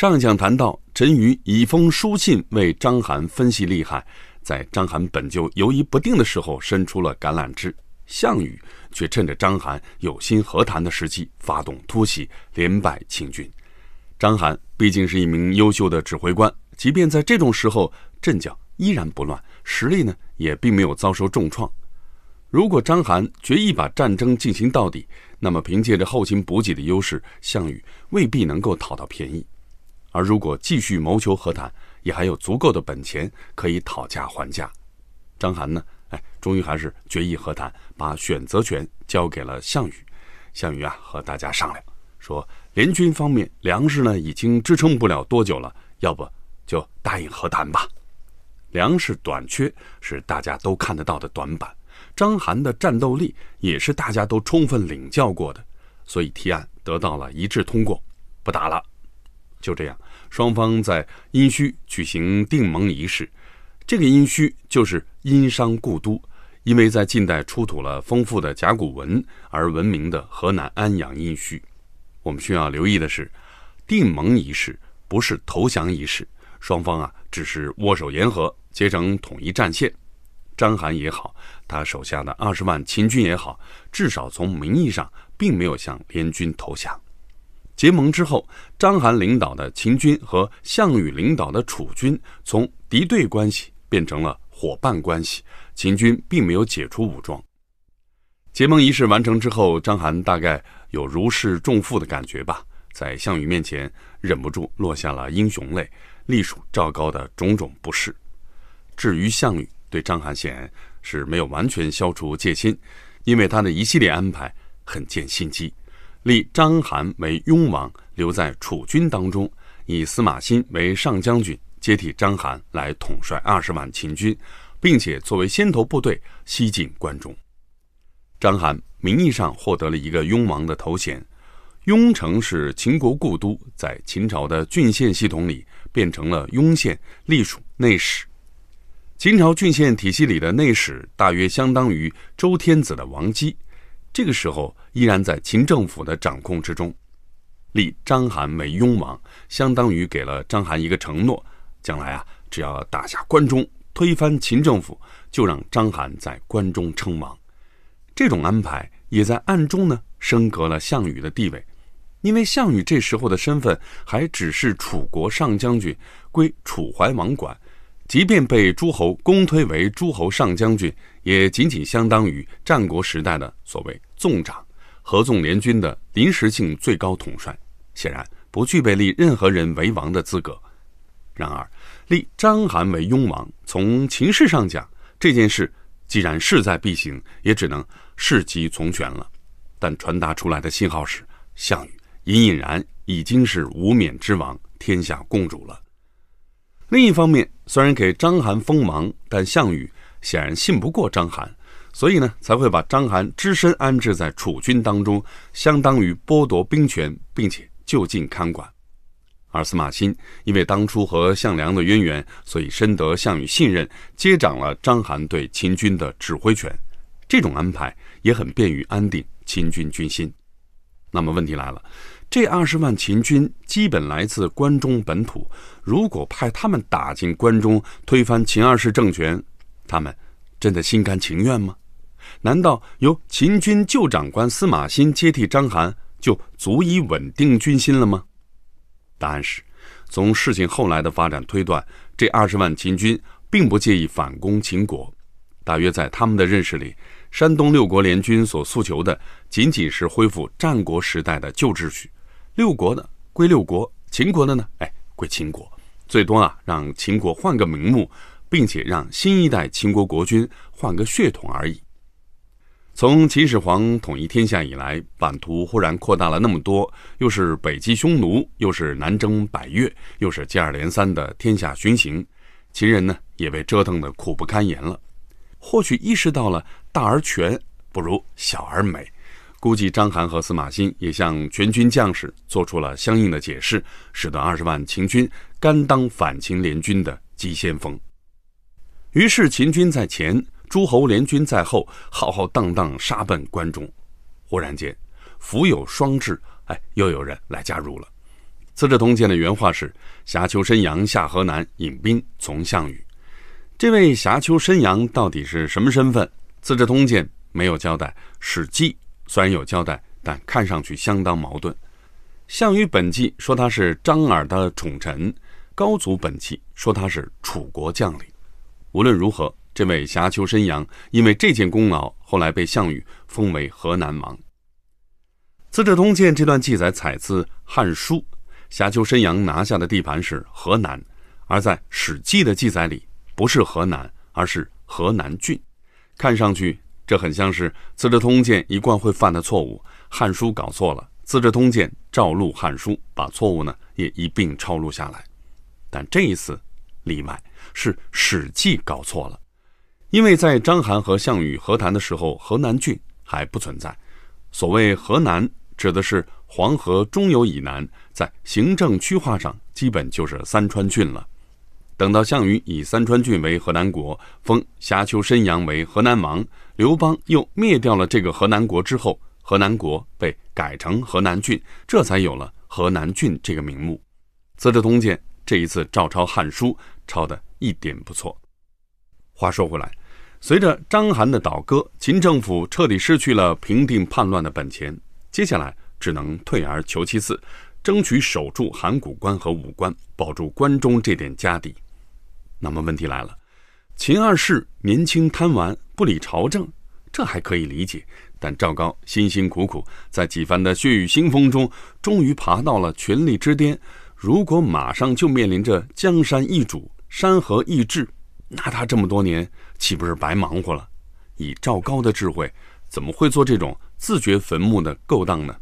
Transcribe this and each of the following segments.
上一讲谈到，陈馀以封书信为章邯分析利害，在章邯本就犹疑不定的时候，伸出了橄榄枝。项羽却趁着章邯有心和谈的时机，发动突袭，连败秦军。章邯毕竟是一名优秀的指挥官，即便在这种时候，阵脚依然不乱，实力呢也并没有遭受重创。如果章邯决意把战争进行到底，那么凭借着后勤补给的优势，项羽未必能够讨到便宜。而如果继续谋求和谈，也还有足够的本钱可以讨价还价。章邯呢，哎，终于还是决意和谈，把选择权交给了项羽。项羽啊，和大家商量说，联军方面粮食呢已经支撑不了多久了，要不就答应和谈吧。粮食短缺是大家都看得到的短板，章邯的战斗力也是大家都充分领教过的，所以提案得到了一致通过，不打了。就这样，双方在殷墟举行定盟仪式。这个殷墟就是殷商故都，因为在近代出土了丰富的甲骨文而闻名的河南安阳殷墟。我们需要留意的是，定盟仪式不是投降仪式，双方啊只是握手言和，结成统一战线。章邯也好，他手下的二十万秦军也好，至少从名义上并没有向联军投降。结盟之后，章邯领导的秦军和项羽领导的楚军从敌对关系变成了伙伴关系。秦军并没有解除武装。结盟仪式完成之后，章邯大概有如释重负的感觉吧，在项羽面前忍不住落下了英雄泪，隶属赵高的种种不适。至于项羽，对章邯显然是没有完全消除戒心，因为他的一系列安排很见心机。立章邯为雍王，留在楚军当中，以司马欣为上将军，接替章邯来统帅二十万秦军，并且作为先头部队西进关中。章邯名义上获得了一个雍王的头衔，雍城是秦国故都，在秦朝的郡县系统里变成了雍县，隶属内史。秦朝郡县体系里的内史大约相当于周天子的王姬。这个时候依然在秦政府的掌控之中，立章邯为雍王，相当于给了章邯一个承诺：将来啊，只要打下关中，推翻秦政府，就让章邯在关中称王。这种安排也在暗中呢升格了项羽的地位，因为项羽这时候的身份还只是楚国上将军，归楚怀王管。即便被诸侯公推为诸侯上将军，也仅仅相当于战国时代的所谓纵长，合纵联军的临时性最高统帅，显然不具备立任何人为王的资格。然而，立章邯为雍王，从情势上讲，这件事既然势在必行，也只能事急从权了。但传达出来的信号是，项羽隐隐然已经是无冕之王，天下共主了。另一方面，虽然给章邯封王，但项羽显然信不过章邯，所以呢，才会把章邯只身安置在楚军当中，相当于剥夺兵权，并且就近看管。而司马欣因为当初和项梁的渊源，所以深得项羽信任，接掌了章邯对秦军的指挥权。这种安排也很便于安定秦军军心。那么问题来了。这二十万秦军基本来自关中本土，如果派他们打进关中，推翻秦二世政权，他们真的心甘情愿吗？难道由秦军旧长官司马欣接替章邯，就足以稳定军心了吗？答案是，从事情后来的发展推断，这二十万秦军并不介意反攻秦国，大约在他们的认识里。山东六国联军所诉求的，仅仅是恢复战国时代的旧秩序。六国的归六国，秦国的呢？哎，归秦国。最多啊，让秦国换个名目，并且让新一代秦国国君换个血统而已。从秦始皇统一天下以来，版图忽然扩大了那么多，又是北击匈奴，又是南征百越，又是接二连三的天下巡行，秦人呢也被折腾得苦不堪言了。或许意识到了大而全不如小而美。估计章邯和司马欣也向全军将士做出了相应的解释，使得二十万秦军甘当反秦联军的急先锋。于是秦军在前，诸侯联军在后，浩浩荡荡杀奔关中。忽然间，福有双至，哎，又有人来加入了。资治通鉴》的原话是：“侠丘申阳下河南，引兵从项羽。”这位侠丘申阳到底是什么身份？《资治通鉴》没有交代，《史记》虽然有交代，但看上去相当矛盾。《项羽本纪》说他是张耳的宠臣，《高祖本纪》说他是楚国将领。无论如何，这位侠丘申阳因为这件功劳，后来被项羽封为河南王。《资治通鉴》这段记载采自《汉书》。侠丘申阳拿下的地盘是河南，而在《史记》的记载里，不是河南，而是河南郡。看上去，这很像是《资治通鉴》一贯会犯的错误，《汉书》搞错了，《资治通鉴》照录《汉书》，把错误呢也一并抄录下来。但这一次例外，是《史记》搞错了，因为在章邯和项羽和谈的时候，河南郡还不存在。所谓河南，指的是。黄河中游以南，在行政区划上基本就是三川郡了。等到项羽以三川郡为河南国，封侠丘申阳为河南王，刘邦又灭掉了这个河南国之后，河南国被改成河南郡，这才有了河南郡这个名目。《资治通鉴》这一次照抄《汉书》，抄的一点不错。话说回来，随着章邯的倒戈，秦政府彻底失去了平定叛乱的本钱，接下来。只能退而求其次，争取守住函谷关和武关，保住关中这点家底。那么问题来了，秦二世年轻贪玩，不理朝政，这还可以理解。但赵高辛辛苦苦在几番的血雨腥风中，终于爬到了权力之巅。如果马上就面临着江山易主、山河易帜，那他这么多年岂不是白忙活了？以赵高的智慧，怎么会做这种自掘坟墓的勾当呢？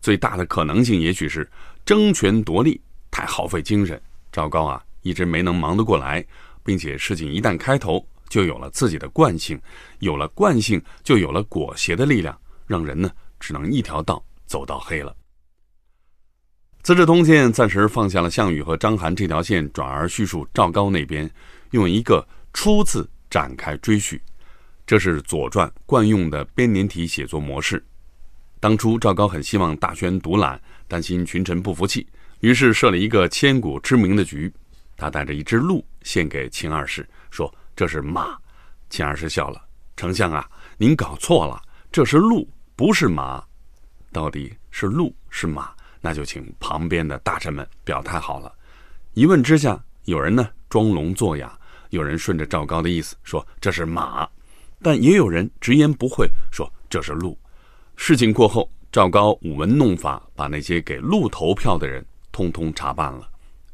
最大的可能性，也许是争权夺利太耗费精神，赵高啊一直没能忙得过来，并且事情一旦开头，就有了自己的惯性，有了惯性，就有了裹挟的力量，让人呢只能一条道走到黑了。《资治通鉴》暂时放下了项羽和章邯这条线，转而叙述赵高那边，用一个“初”字展开追叙，这是《左传》惯用的编年体写作模式。当初赵高很希望大宣独揽，担心群臣不服气，于是设了一个千古知名的局。他带着一只鹿献给秦二世，说：“这是马。”秦二世笑了：“丞相啊，您搞错了，这是鹿，不是马。到底是鹿是马？那就请旁边的大臣们表态好了。”一问之下，有人呢装聋作哑，有人顺着赵高的意思说这是马，但也有人直言不讳说这是鹿。事情过后，赵高舞文弄法，把那些给鹿投票的人通通查办了。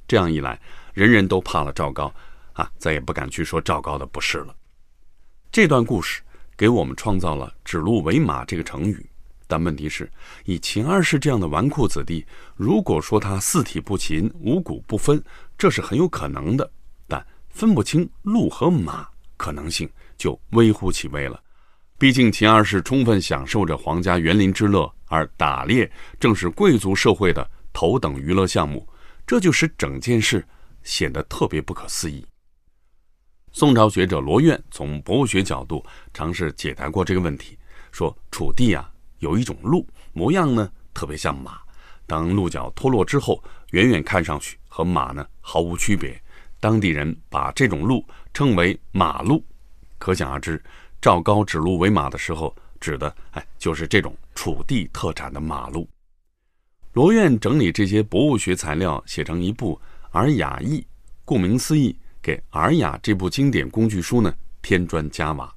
这样一来，人人都怕了赵高，啊，再也不敢去说赵高的不是了。这段故事给我们创造了“指鹿为马”这个成语。但问题是，以秦二世这样的纨绔子弟，如果说他四体不勤、五谷不分，这是很有可能的。但分不清鹿和马，可能性就微乎其微了。毕竟秦二世充分享受着皇家园林之乐，而打猎正是贵族社会的头等娱乐项目，这就使整件事显得特别不可思议。宋朝学者罗院从博物学角度尝试解答过这个问题，说楚地啊有一种鹿，模样呢特别像马，当鹿角脱落之后，远远看上去和马呢毫无区别，当地人把这种鹿称为马鹿，可想而知。赵高指鹿为马的时候，指的哎就是这种楚地特产的马鹿。罗院整理这些博物学材料，写成一部《尔雅译》，顾名思义，给《尔雅》这部经典工具书呢添砖加瓦。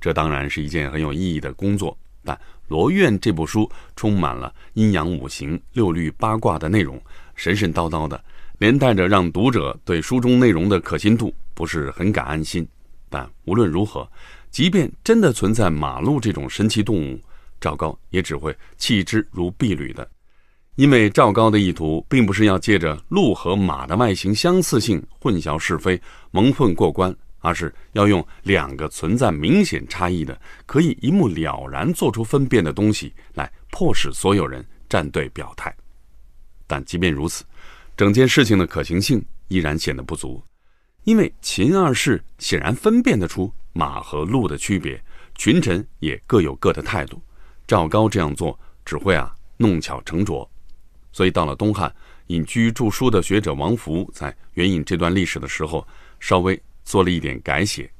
这当然是一件很有意义的工作，但罗院这部书充满了阴阳五行、六律八卦的内容，神神叨叨的，连带着让读者对书中内容的可信度不是很敢安心。但无论如何。即便真的存在马路这种神奇动物，赵高也只会弃之如敝履的，因为赵高的意图并不是要借着鹿和马的外形相似性混淆是非、蒙混过关，而是要用两个存在明显差异的、可以一目了然做出分辨的东西来迫使所有人站队表态。但即便如此，整件事情的可行性依然显得不足，因为秦二世显然分辨得出。马和鹿的区别，群臣也各有各的态度。赵高这样做只会啊弄巧成拙，所以到了东汉，隐居著书的学者王福在援引这段历史的时候，稍微做了一点改写，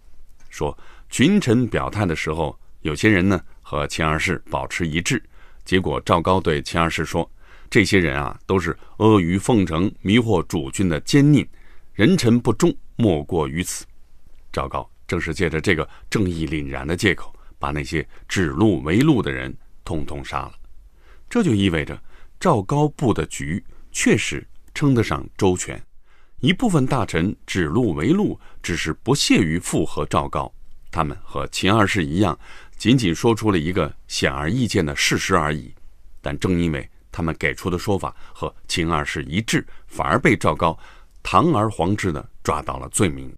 说群臣表态的时候，有些人呢和秦二世保持一致，结果赵高对秦二世说：“这些人啊，都是阿谀奉承、迷惑主君的奸佞，人臣不忠，莫过于此。”赵高正是借着这个正义凛然的借口，把那些指鹿为鹿的人统统杀了。这就意味着赵高布的局。确实称得上周全，一部分大臣指鹿为鹿，只是不屑于附和赵高。他们和秦二世一样，仅仅说出了一个显而易见的事实而已。但正因为他们给出的说法和秦二世一致，反而被赵高堂而皇之的抓到了罪名。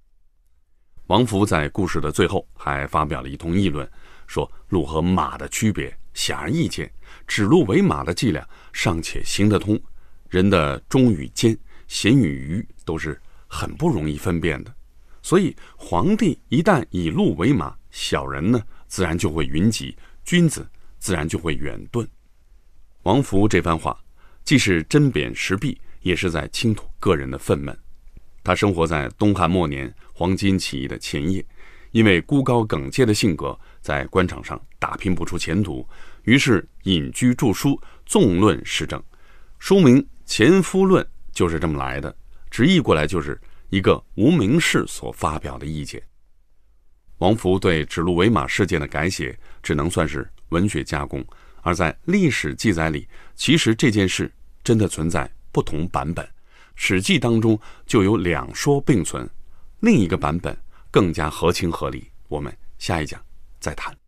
王福在故事的最后还发表了一通议论，说鹿和马的区别显而易见，指鹿为马的伎俩尚且行得通。人的忠与奸、贤与愚都是很不容易分辨的，所以皇帝一旦以鹿为马，小人呢自然就会云集，君子自然就会远遁。王福这番话，既是针砭时弊，也是在倾吐个人的愤懑。他生活在东汉末年黄巾起义的前夜，因为孤高耿介的性格，在官场上打拼不出前途，于是隐居著书，纵论时政，书名。《前夫论》就是这么来的，直译过来就是一个无名氏所发表的意见。王福对指鹿为马事件的改写，只能算是文学加工，而在历史记载里，其实这件事真的存在不同版本，《史记》当中就有两说并存，另一个版本更加合情合理。我们下一讲再谈。